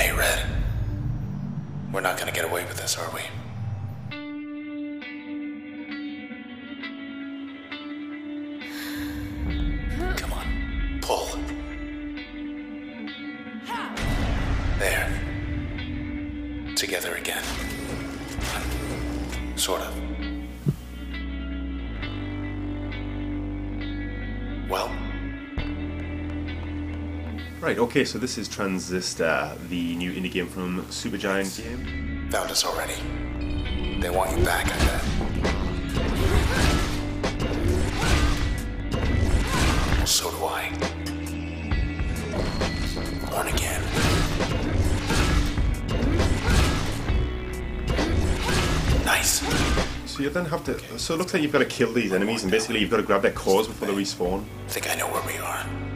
Hey, Red. We're not gonna get away with this, are we? Come on, pull. There. Together again. Sort of. Right, okay, so this is Transistor, the new indie game from Supergiant Game. found us already. They want you back, I bet. Well, so do I. Born again. Nice. So you then have to. So it looks like you've got to kill these enemies, and basically you've got to grab their cores before they respawn. I think I know where we are.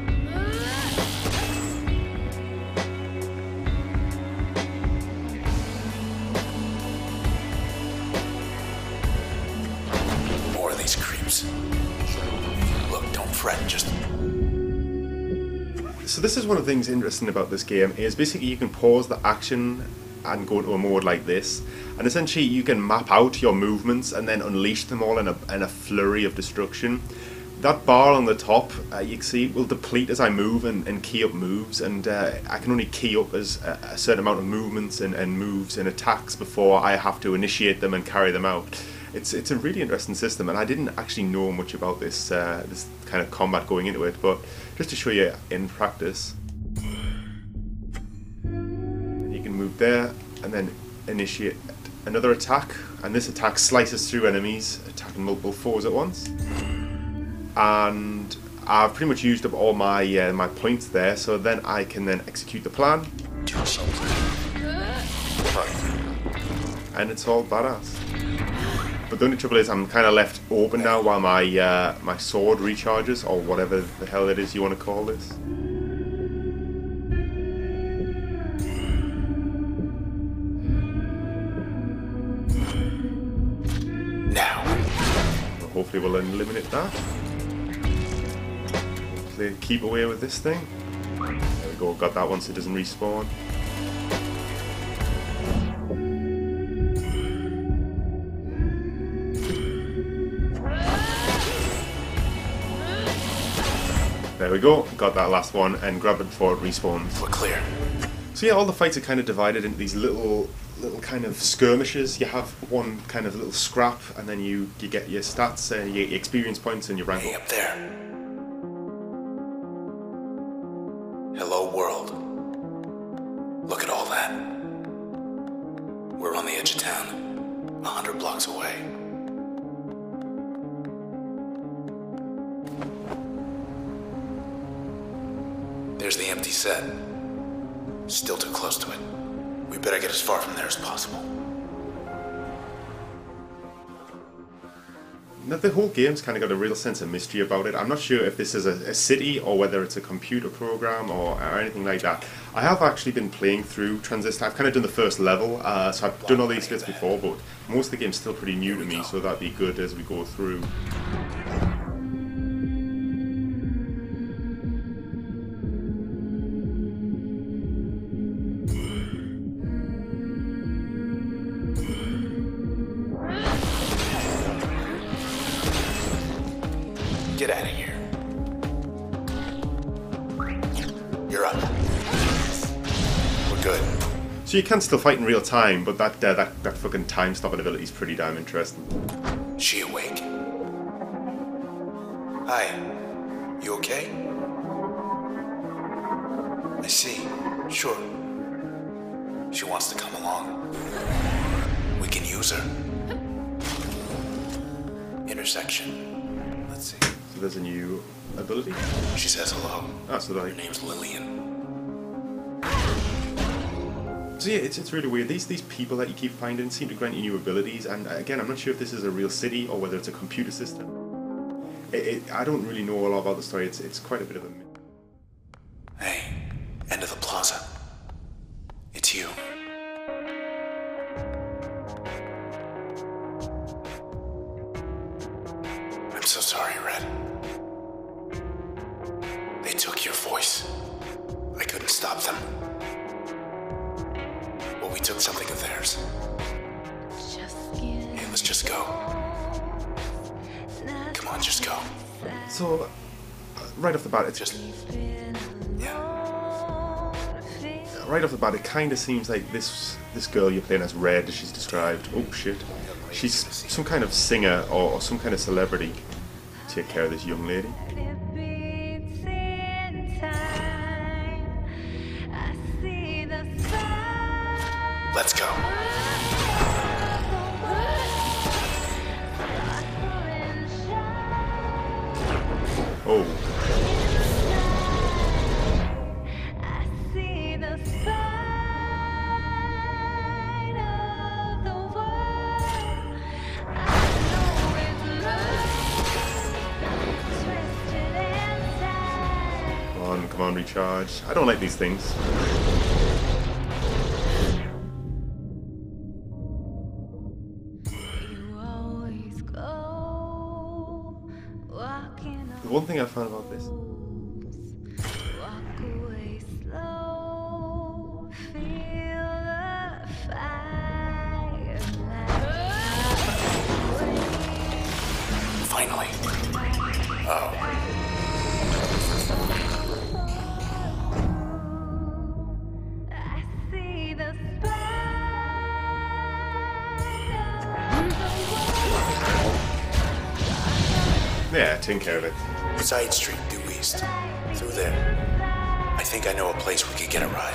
This is one of the things interesting about this game is basically you can pause the action and go into a mode like this, and essentially you can map out your movements and then unleash them all in a, in a flurry of destruction. That bar on the top, uh, you can see, will deplete as I move and, and key up moves, and uh, I can only key up as a, a certain amount of movements and, and moves and attacks before I have to initiate them and carry them out. It's it's a really interesting system, and I didn't actually know much about this uh, this kind of combat going into it, but just to show you in practice, you can move there and then initiate another attack, and this attack slices through enemies, attacking multiple foes at once. And I've pretty much used up all my uh, my points there, so then I can then execute the plan, do something. and it's all badass. But the only trouble is I'm kind of left open now while my uh, my sword recharges, or whatever the hell it is you want to call this. Now, But hopefully we'll eliminate that. Hopefully keep away with this thing. There we go, got that one so it doesn't respawn. There we go, got that last one and grab it before it respawns. we're clear. So yeah, all the fights are kind of divided into these little, little kind of skirmishes. You have one kind of little scrap, and then you you get your stats, uh, you get your experience points, and your rank Hey, up there. There's the empty set. Still too close to it. We better get as far from there as possible. Now, the whole game's kind of got a real sense of mystery about it. I'm not sure if this is a, a city or whether it's a computer program or, or anything like that. I have actually been playing through Transistor. I've kind of done the first level, uh, so I've done all these bits before, but most of the game's still pretty new to me, so that'd be good as we go through. So you can still fight in real time, but that uh, that, that fucking time stopping ability is pretty damn interesting. She awake? Hi. You okay? I see. Sure. She wants to come along. We can use her. Intersection. Let's see. So there's a new ability. She says hello. Ah, so Her like, name's Lillian. So yeah, it's, it's really weird. These these people that you keep finding seem to grant you new abilities, and uh, again, I'm not sure if this is a real city or whether it's a computer system. It, it, I don't really know a lot about the story. It's it's quite a bit of a. Hey, end of the something of theirs. Hey, let's just go. Come on, just go. So, uh, right off the bat, it's Just. Yeah. right off the bat, it kind of seems like this this girl you're playing as Red, as she's described. Oh shit, she's some kind of singer or, or some kind of celebrity. Take care of this young lady. Let's go. Oh, come on, come on, recharge. I don't like these things. One thing I found about this, Walk away slow, feel the fire Finally. Oh, I see the yeah, take care of it. Side street due east. Through there. I think I know a place we could get a ride.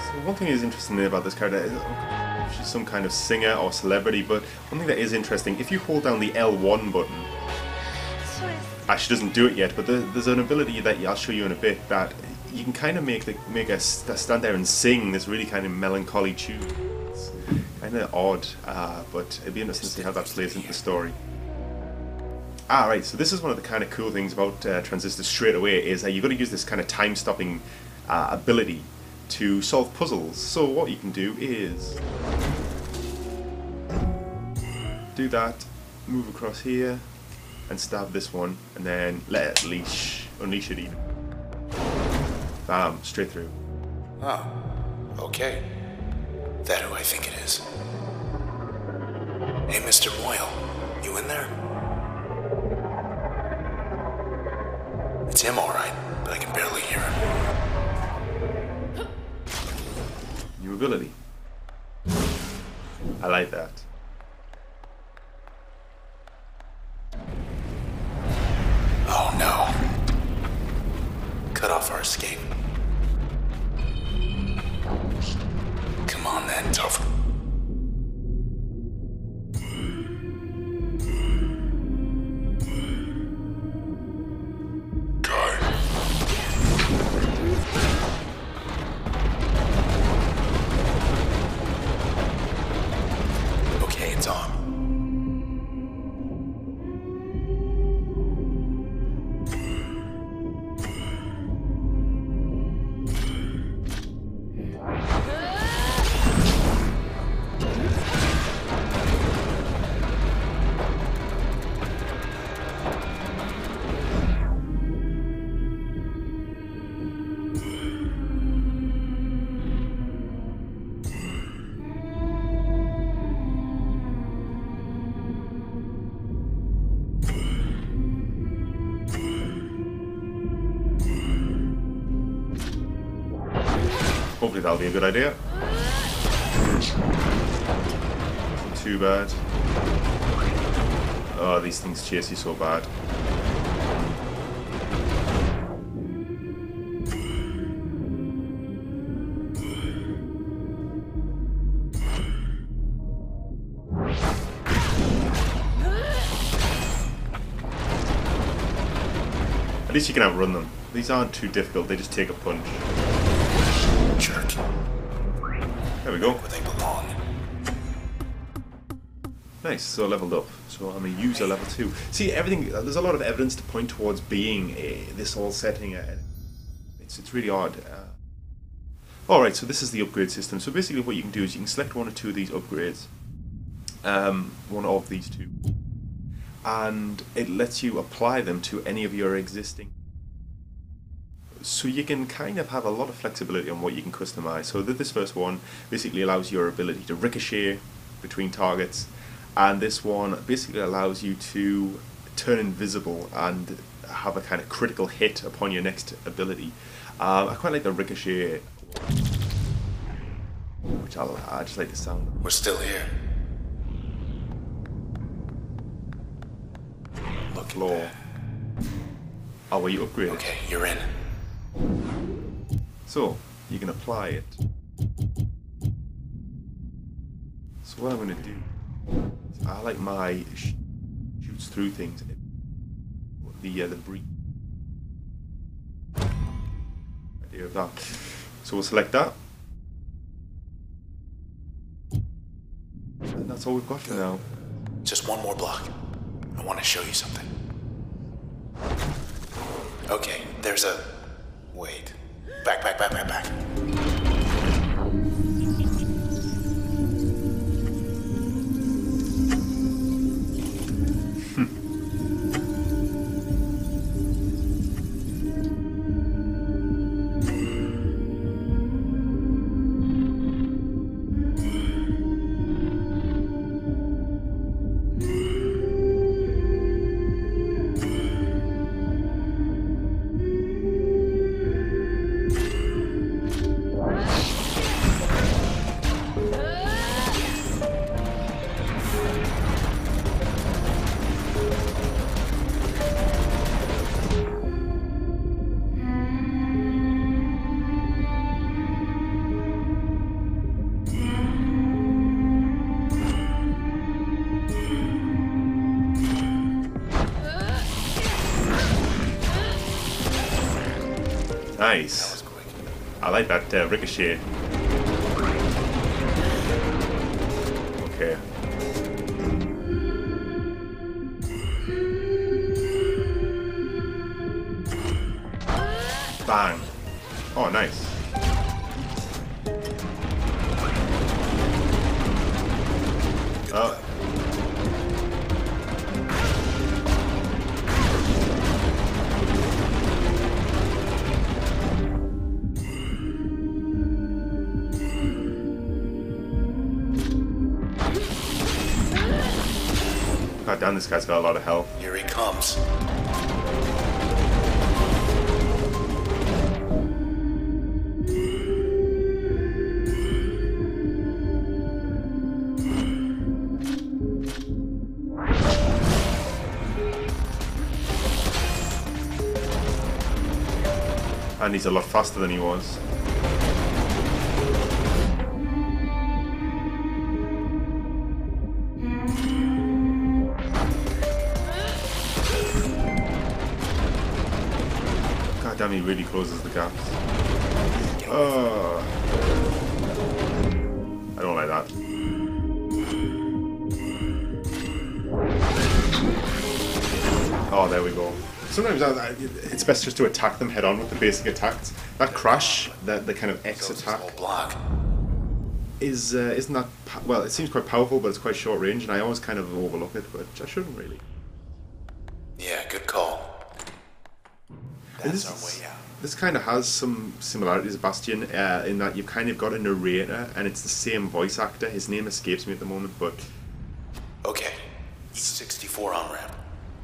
So one thing is interesting about this character is oh, she's some kind of singer or celebrity, but one thing that is interesting, if you hold down the L1 button, Ah, she doesn't do it yet, but there's an ability that I'll show you in a bit that you can kind of make the, make us stand there and sing this really kind of melancholy tune. It's kind of odd, uh, but it'd be interesting to see how that plays into the story. Ah, right. So this is one of the kind of cool things about uh, Transistor straight away is that you've got to use this kind of time-stopping uh, ability to solve puzzles. So what you can do is do that, move across here, and stab this one, and then let it leash, unleash it even. Bam, straight through. Oh, okay. That who I think it is. Hey, Mr. Moyle, you in there? It's him, all right, but I can barely hear him. New ability. I like that. Oh no. Cut off our escape. Come on then, tough. On. Hopefully that'll be a good idea. Too bad. Oh, these things chase you so bad. At least you can outrun them. These aren't too difficult, they just take a punch. Jerk. There we go. Where they belong. Nice, so leveled up. So I'm a user level 2. See, everything, there's a lot of evidence to point towards being a, this whole setting. Uh, it's, it's really odd. Uh, Alright, so this is the upgrade system. So basically what you can do is you can select one or two of these upgrades. Um, one of these two. And it lets you apply them to any of your existing so you can kind of have a lot of flexibility on what you can customize. So th- this first one basically allows your ability to ricochet between targets, and this one basically allows you to turn invisible and have a kind of critical hit upon your next ability. Um, I quite like the ricochet, which I'll, I just like the sound. We're still here. Look Law. Oh, well, you upgrade. Okay, you're in. So you can apply it. So what I'm going to do, is I like my sh- shoots through things. The uh, the brief idea of that. So we'll select that. And that's all we've got for now. Just one more block. I want to show you something. Okay, there's a. Wait. Back, back, back, back, back. Nice. I like that uh, ricochet. Okay. Bang. Oh, nice. Oh. God damn, this guy's got a lot of health. Here he comes. And he's a lot faster than he was. Damn, he really closes the gaps. Oh. I don't like that. Oh, there we go. Sometimes I, I- it's best just to attack them head on with the basic attacks. That crash, that the kind of X attack, block. is uh, isn't that well? It seems quite powerful, but it's quite short range, and I always kind of overlook it, but I shouldn't really. Yeah, good That's this, our way out. this kind of has some similarities to Bastion uh, in that you've kind of got a narrator, and it's the same voice actor. His name escapes me at the moment, but Okay. 64 on ramp.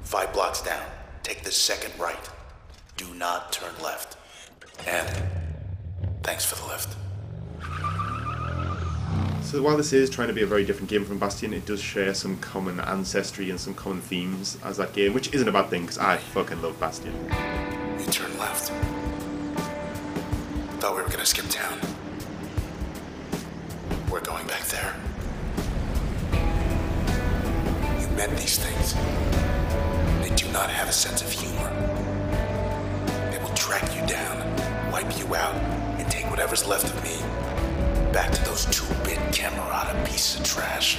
Five blocks down. Take the second right. Do not turn left. And thanks for the lift. So while this is trying to be a very different game from Bastion, it does share some common ancestry and some common themes as that game, which isn't a bad thing because I fucking love Bastion. You turn left. Thought we were gonna skip town. We're going back there. You meant these things. They do not have a sense of humor. They will track you down, wipe you out, and take whatever's left of me back to those two-bit Camerata pieces of trash.